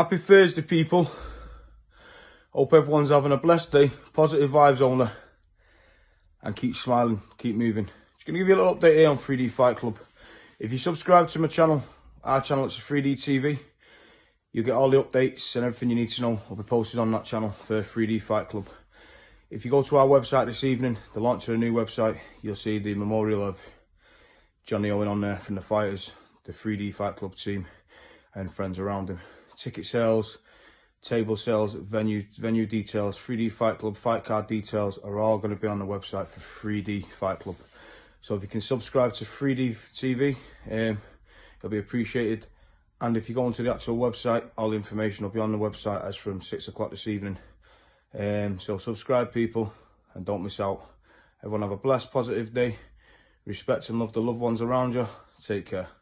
Happy Thursday, people. Hope everyone's having a blessed day. Positive vibes only. And keep smiling, keep moving. Just going to give you a little update here on 3D Fight Club. If you subscribe to my channel, our channel, it's 3D TV, you'll get all the updates and everything you need to know will be posted on that channel for 3D Fight Club. If you go to our website this evening, the launch of a new website, you'll see the memorial of Johnny Owen on there from the fighters, the 3D Fight Club team and friends around him. Ticket sales, table sales, venue venue details, 3D Fight Club, fight card details are all going to be on the website for 3D Fight Club. So if you can subscribe to 3D TV, um, it'll be appreciated. And if you go onto the actual website, all the information will be on the website as from six o'clock this evening. Um, so subscribe, people, and don't miss out. Everyone have a blessed, positive day. Respect and love the loved ones around you. Take care.